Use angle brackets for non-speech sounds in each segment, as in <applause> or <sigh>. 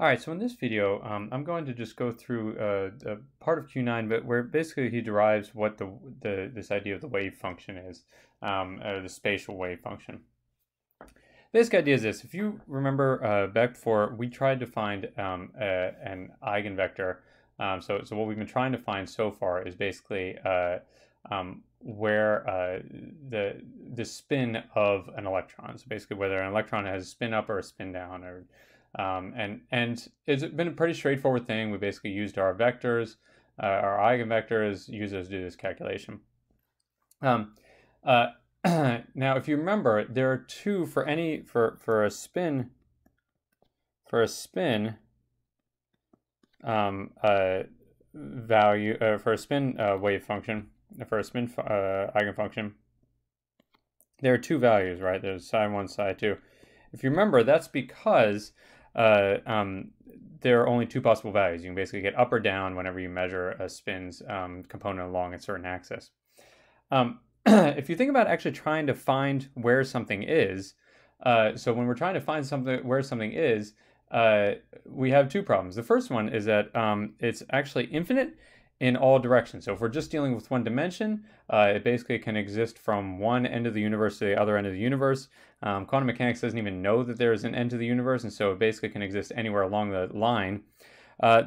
All right, so in this video, um, I'm going to just go through uh, a part of Q9, but where basically he derives what the, the this idea of the wave function is, um, or the spatial wave function. Basic idea is this: if you remember uh, back before, we tried to find um, a, an eigenvector. Um, so, so what we've been trying to find so far is basically uh, um, where uh, the the spin of an electron. So basically, whether an electron has a spin up or a spin down, or um, and, and it's been a pretty straightforward thing. We basically used our vectors, uh, our eigenvectors, use those to do this calculation. Um, uh, <clears throat> now, if you remember, there are two for any, for, for a spin, for a spin um, uh, value, uh, for a spin uh, wave function, for a spin uh, eigenfunction, there are two values, right? There's psi 1, psi 2. If you remember, that's because uh, um, there are only two possible values. You can basically get up or down whenever you measure a spin's um, component along a certain axis. Um, <clears throat> if you think about actually trying to find where something is, uh, so when we're trying to find something where something is, uh, we have two problems. The first one is that um, it's actually infinite in all directions. So if we're just dealing with one dimension, uh, it basically can exist from one end of the universe to the other end of the universe. Um, quantum mechanics doesn't even know that there is an end to the universe, and so it basically can exist anywhere along the line. Uh,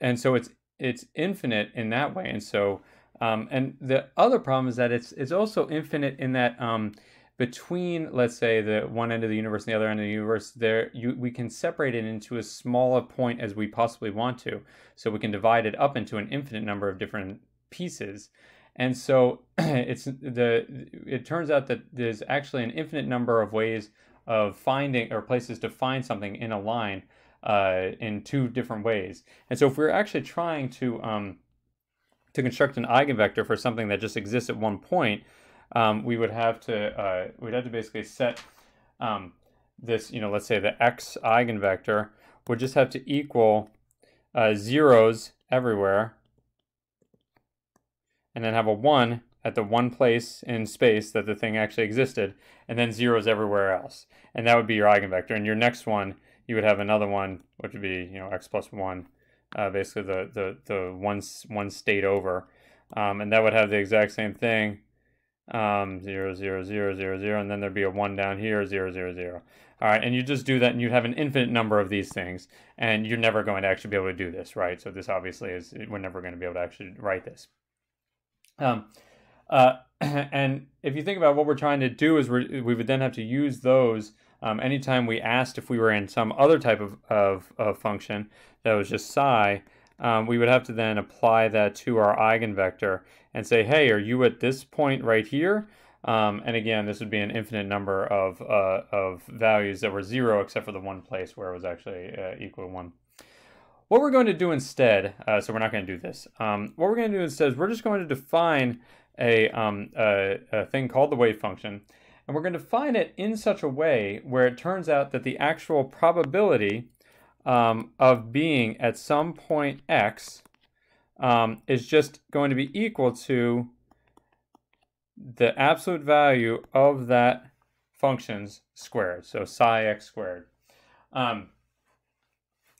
and so it's it's infinite in that way. And so um, and the other problem is that it's it's also infinite in that um, between let's say the one end of the universe and the other end of the universe there you, we can separate it into as small a point as we possibly want to. So we can divide it up into an infinite number of different pieces. And so <clears throat> it's the it turns out that there's actually an infinite number of ways of finding or places to find something in a line uh, in two different ways. And so if we're actually trying to um, to construct an eigenvector for something that just exists at one point um, we would have to uh, we'd have to basically set um, this, you know, let's say the x eigenvector would just have to equal uh, zeros everywhere, and then have a one at the one place in space that the thing actually existed, and then zeros everywhere else, and that would be your eigenvector. And your next one, you would have another one, which would be you know x plus one, uh, basically the the the one one state over, um, and that would have the exact same thing um, 0, 0, 0, 0, 0, and then there'd be a 1 down here, 0, 0, 0. All right, and you just do that, and you have an infinite number of these things, and you're never going to actually be able to do this, right? So this obviously is, we're never going to be able to actually write this. Um, uh, <clears throat> and if you think about what we're trying to do is we would then have to use those um, anytime we asked if we were in some other type of, of, of function that was just psi, um, we would have to then apply that to our eigenvector and say, hey, are you at this point right here? Um, and again, this would be an infinite number of, uh, of values that were zero except for the one place where it was actually uh, equal to one. What we're going to do instead, uh, so we're not going to do this. Um, what we're going to do instead is we're just going to define a, um, a, a thing called the wave function. And we're going to define it in such a way where it turns out that the actual probability um, of being at some point x um, is just going to be equal to the absolute value of that function's squared, so psi x squared. Um,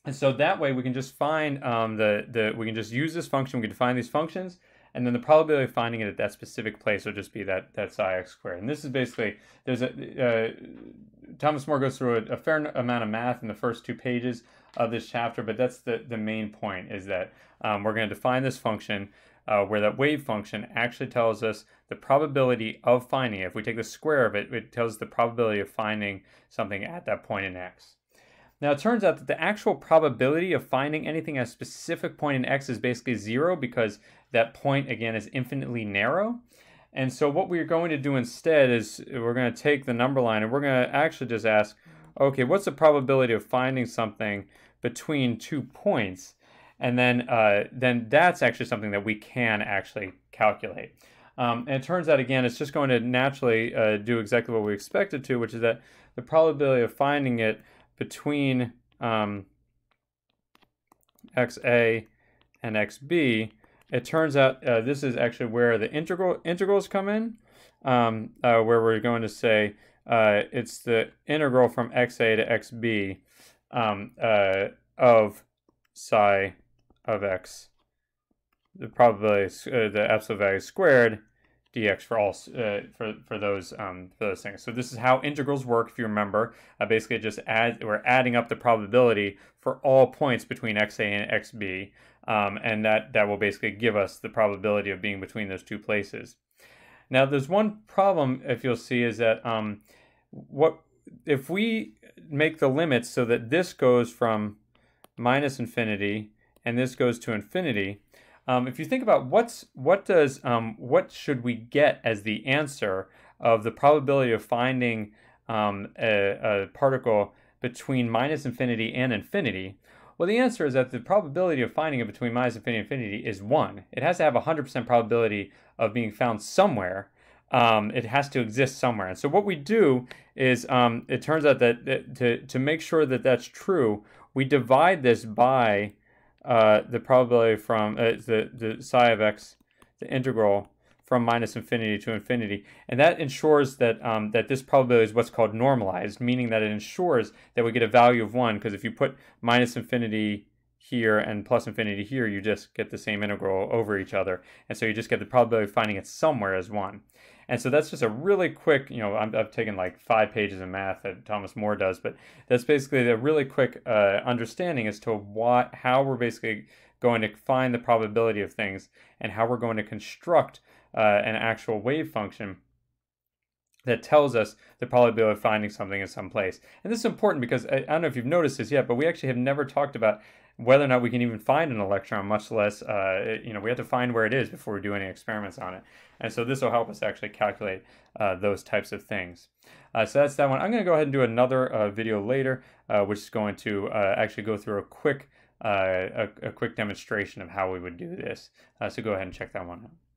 and so that way we can just find um, the, the, we can just use this function, we can define these functions, and then the probability of finding it at that specific place will just be that, that psi x squared. And this is basically, there's a, uh, Thomas Moore goes through a, a, fair amount of math in the first two pages of this chapter, but that's the, the main point is that um, we're going to define this function uh, where that wave function actually tells us the probability of finding it. If we take the square of it, it tells the probability of finding something at that point in x. Now it turns out that the actual probability of finding anything at a specific point in x is basically zero because that point again is infinitely narrow. And so what we're going to do instead is we're going to take the number line and we're going to actually just ask, okay, what's the probability of finding something between two points? And then, uh, then that's actually something that we can actually calculate. Um, and it turns out, again, it's just going to naturally uh, do exactly what we expect it to, which is that the probability of finding it between um, xa and xb, it turns out uh, this is actually where the integral integrals come in, um, uh, where we're going to say uh, it's the integral from xa to xb um, uh, of psi of x, the probability, uh, the absolute value squared, dx for all uh, for for those um, for those things. So this is how integrals work. If you remember, uh, basically just add we're adding up the probability for all points between xa and xb, um, and that that will basically give us the probability of being between those two places. Now, there's one problem if you'll see is that um, what if we make the limits so that this goes from minus infinity and this goes to infinity. Um, if you think about what's what does um, what should we get as the answer of the probability of finding um, a, a, particle between minus infinity and infinity? Well, the answer is that the probability of finding it between minus infinity and infinity is one. It has to have a 100% probability of being found somewhere. Um, it has to exist somewhere. And so what we do is, um, it turns out that, that, to, to make sure that that's true, we divide this by uh, the probability from uh, the, the psi of x, the integral from minus infinity to infinity. And that ensures that, um, that this probability is what's called normalized, meaning that it ensures that we get a value of 1, because if you put minus infinity here and plus infinity here, you just get the same integral over each other. And so you just get the probability of finding it somewhere as 1. And so that's just a really quick, you know, i have taken like five pages of math that Thomas Moore does, but that's basically a really quick uh, understanding as to what, how we're basically going to find the probability of things and how we're going to construct uh, an actual wave function that tells us the probability of finding something in some place. And this is important because I, I, don't know if you've noticed this yet, but we actually have never talked about whether or not we can even find an electron, much less, uh, you know, we have to find where it is before we do any experiments on it. And so this will help us actually calculate uh, those types of things. Uh, so that's that one. I'm going to go ahead and do another uh, video later, uh, which is going to uh, actually go through a quick, a, a, quick demonstration of how we would do this. so go ahead and check that one out.